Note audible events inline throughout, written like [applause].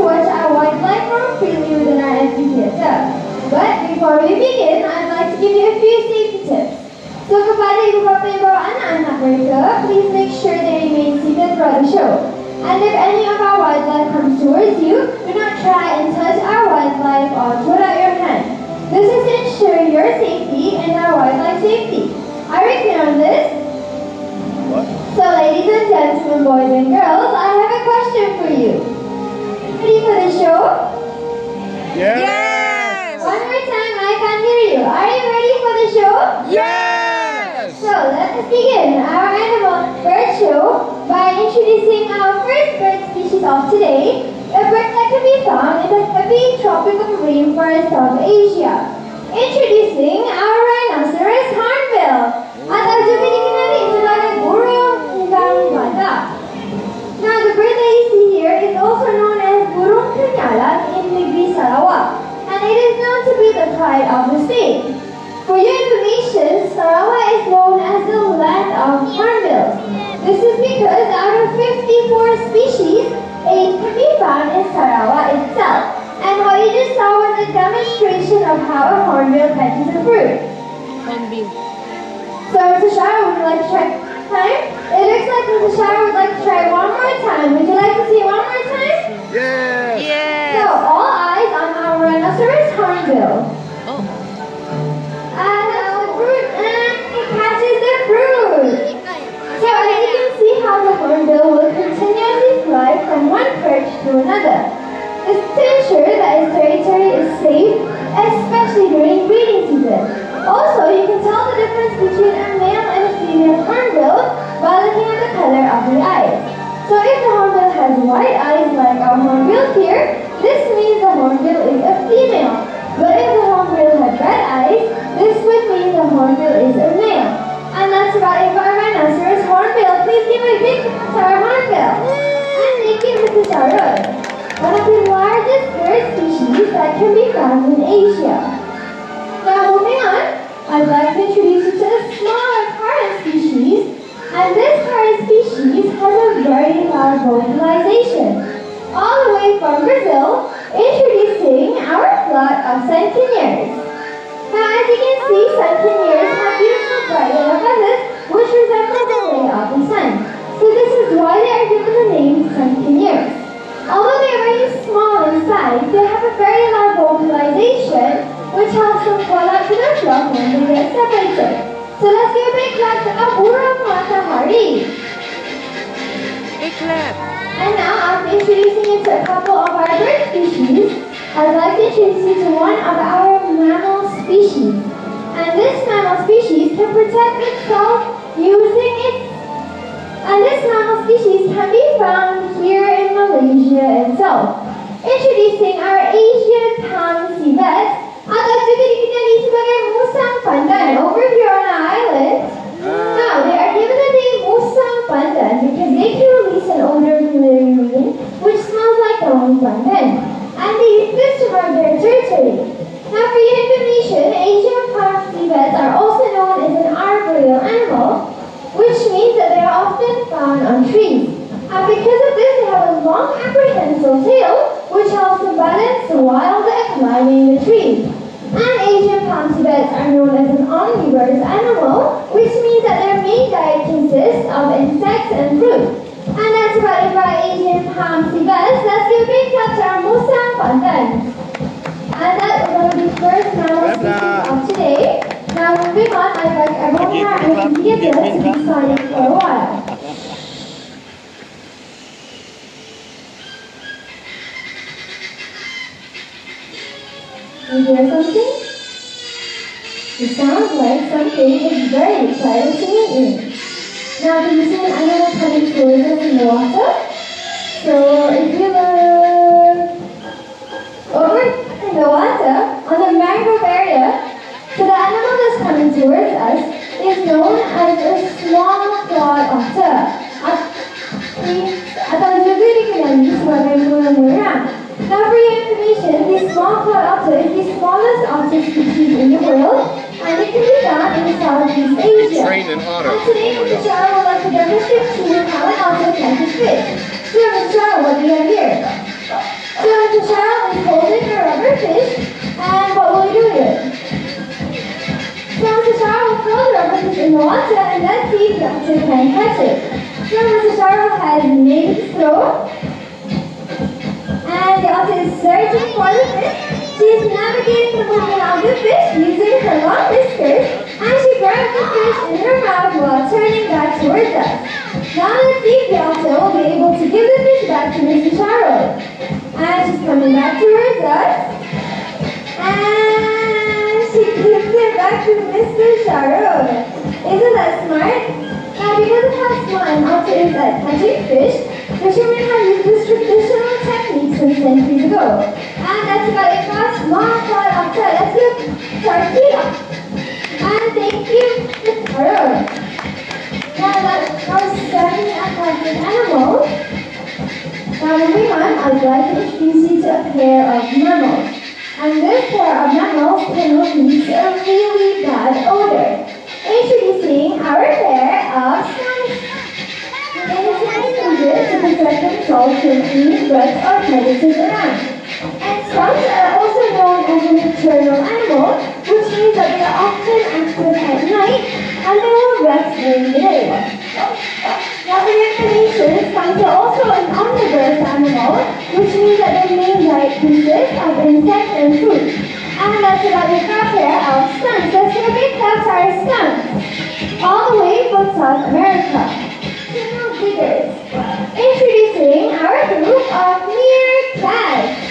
with me to watch our wildlife roam freely within our FB theater. But before we begin, I'd like to give you a few safety tips. So kepada ibu bapa yang bawa anak-anak mereka, please make sure they remain seated throughout the show. And if any of our wildlife comes towards you, do not try and touch our wildlife or put out your hand. This is to ensure your safety and our wildlife safety. Are we clear on this? So ladies and gentlemen, boys and girls, I So let us begin our animal bird show by introducing our first bird species of today, a bird that can be found in the heavy tropical rainforest of Asia. Introducing our rhinoceros hornbill, atau juga burung badak. Now the bird that you see here is also known as burung kenyalang in Negeri Sarawak, and it is known to be the pride of the state. This is because out of 54 species, 8 can be found in Sarawak itself. And what you just saw was a demonstration of how a hornbill catches a fruit. So Mr. Shara, would you like to try time? It looks like Mr. Shara would like to try one more time. Would you like to see it one more time? Yes. So all eyes on our rhinoceros hornbill. From one perch to another. Is to ensure that its territory is safe, especially during breeding season. Also, you can tell the difference between a male and a female hornbill by looking at the color of the eyes. So if the hornbill has white eyes like our hornbill here, this means the hornbill is a female. But if the hornbill had red eyes, this would mean the hornbill is a male. And that's about it for our rhinoceros hornbill. Please give a big to our hornbill. And thank you, Mr. Sharod. One of the largest bird species that can be found in Asia. Now moving on, I'd like to introduce you to a smaller parrot species. And this parrot species has a very loud vocalization. All the way from Brazil, introducing our flock of centennials. Now as you can see, centennials have beautiful bright yellow feathers which resemble the ray of the sun. So this is why they are given the name centennials. Although they are very small in size, they have a very large vocalization which helps them call out to their flock when they get separated. So let's give a big clap to our burung matahari. Big clap. And now, after introducing you to a couple of our bird species, I'd like to introduce you to one of our mammal species. And this mammal species can protect itself using its... And this mammal species can be found here in Malaysia itself. Introducing our Asian palm civet, atau juga dikenali sebagai musang pandan over here on our island. Ah. Now, they are given the name Musang Pandan because they can release an odor from their urine which smells like long pandan. And they use this to mark their territory. Now, for your information, Asian palm civets are also known as an arboreal animal, which means that they are often found on trees. And because of this, they have a long a prehensile tail, which helps them balance while they're climbing the trees. And Asian palm civets are known as an omnivorous animal, which means that their main diet consists of insects and fruit. And that's about it for Asian palm civets. Let's give a big clap to our Musang Pandan. And that was one of the first mammal species of today. Now moving on, I'd like everyone our ICT theater to be silent for a while. You hear something? It sounds like something is very meet you. Now, do you see an animal coming towards us in the water? So, And today, Oh my Mr. God. Shah would like to demonstrate to you how an otter catches fish. So, Mr. Shah, what do you have here? So, Mr. Shah is holding a rubber fish, and what will you do it? So, Mr. Shah will throw the rubber fish in the water, and let's see if the otter can catch it. So, Mr. Shah has made his throw, and the otter is searching for the fish. She is navigating the movement of the fish using her long whiskers, and she grabs the fish in her mouth while turning back towards us. Now let's see if otter will be able to give the fish back to Mr. Charles. And she's coming back towards us. And she gives it back to Mr. Charles. Isn't that smart? Now because of how smart an otter is at catching fish, fishermen have used this traditional technique since centuries ago. And that's about it for our small clawed otter. Let's give. And thank you. Charles. Now that our second aquatic animal, now moving on, I'd like to introduce you to a pair of mammals. And this pair of mammals can release a really bad odor. Introducing our pair of snakes. They use this to protect themselves from any threats or predators around. And skunks are also known as a nocturnal animal, often active at night and they will rest during the day. Your information, skunks are also an omnivorous animal, which means that their main diet consists of insects and fruit. And that's about crop pair of skunks. Let's give a big clap to our skunks. All the way from South America. Now diggers. Introducing our group of meerkats.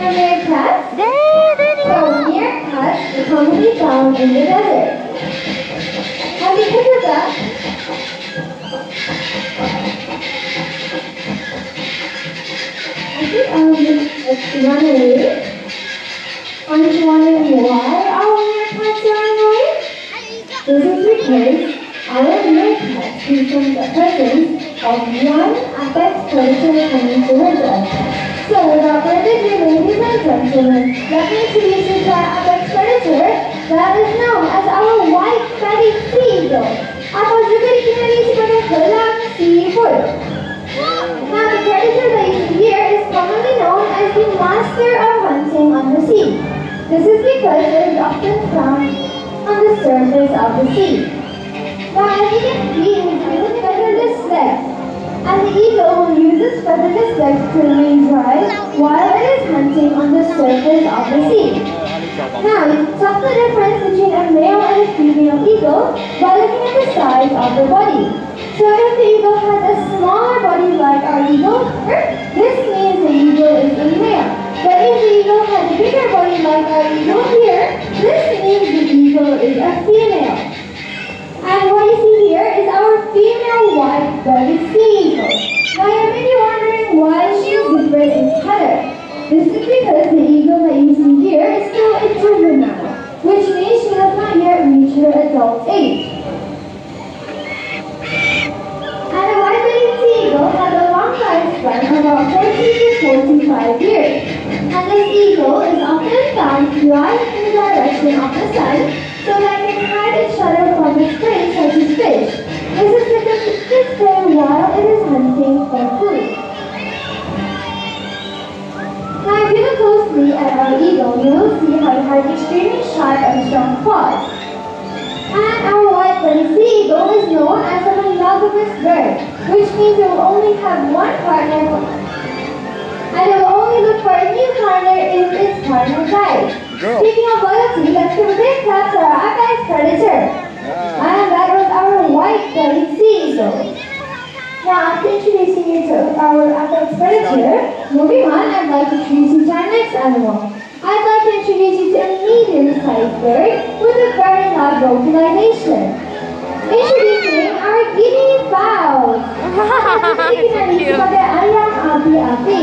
Meerkats are commonly found in the desert. And because of that, I think I will just run away. Aren't you wondering why our meerkats are away? This is because our meerkats can sense the presence of one apex predator coming towards us. So further ado, ladies and gentlemen, let me introduce you to our apex predator that is known as our white-bellied sea eagle. Dikenali sebagai helang siput. Now the predator that see here is commonly known as the master of hunting on the sea. This is because it is often found on the surface of the sea. Now as you can see, it uses featherless legs. And the eagle will use its featherless legs to remain dry while it is hunting on the surface of the sea. Now, tell the difference between a male and a female eagle by looking at the size of the body. So if the eagle has a smaller body like our eagle, this means the eagle is a male. But if the eagle has a bigger body like our eagle here, this means the eagle is a female. And what you see here is our female white-bellied sea monogamous bird, which means it will only have one partner and it will only look for a new partner if its partner dies. Speaking of loyalty, let's give a big clap to our apex predator. Ah. And that was our white-bellied sea eagle. Now, after introducing you to our apex predator, moving on, I'd like to introduce you to our next animal. I'd like to introduce you to a medium-sized bird with a very loud vocalization. Introducing our guinea fowl. Particularly sebagai ayam api-api.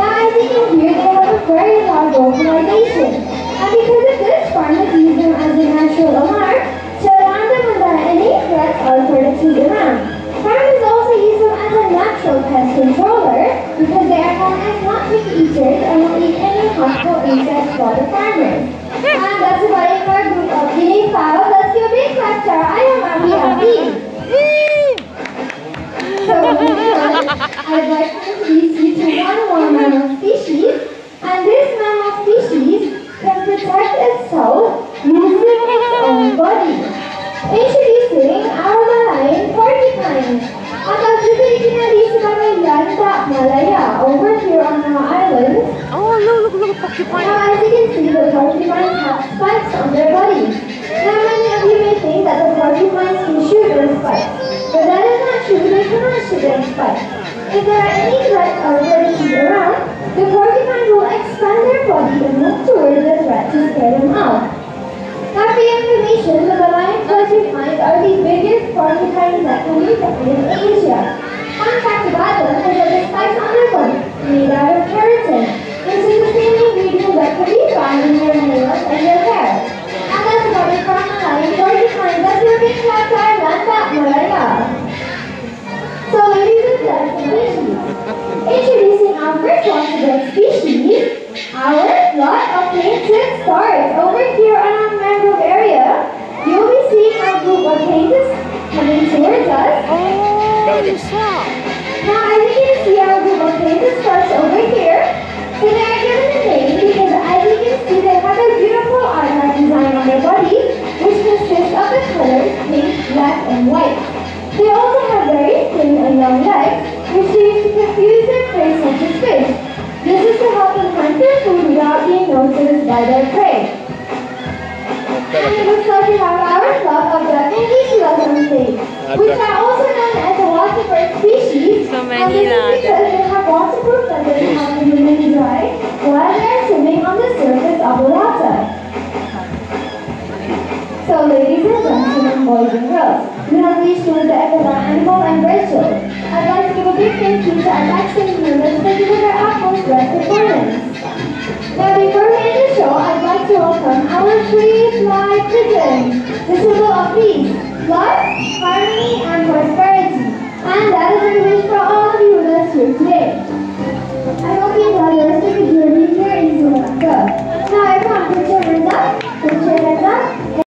Now, as you can hear, they have a very loud vocalization. And because of this, farmers use them as a natural alarm to alarm them when there are any threats or predators around. Farmers also use them as a natural pest controller because they are known is not picky eaters and will eat any harmful insects for the farmers. [laughs] And that's about porcupine. Now as you can see, the porcupines have spikes on their bodies. Now many of you may think that the porcupines can shoot their spikes. But that is not true, they cannot shoot their spikes. If there are any threats or predators around, the porcupine will expand their body and move towards the threat to scare them off. Now for your information, the Malayan porcupines are the biggest porcupines that can be found in Asia. Fun fact about them is that the spikes on their body made out of keratin, which is the our lot of painted storks. Over here on our mangrove area, you'll be seeing our group of painted coming towards us. Oh, you saw. Now as you can see our group of painted storks over here, so they by their prey. And it looks like we have our flock of duck and geese which are also known as a waterbird species. So and many this is lah. because they have waterproof feathers that help them remain dry while they are swimming on the surface of the water. So, ladies and gentlemen, boys and girls, we have reached to the end of our animal and bird show. I'd like to give a big thank you to our to open our sweet fly prison, This symbol of peace, love, harmony, and prosperity, and that is a wish for all.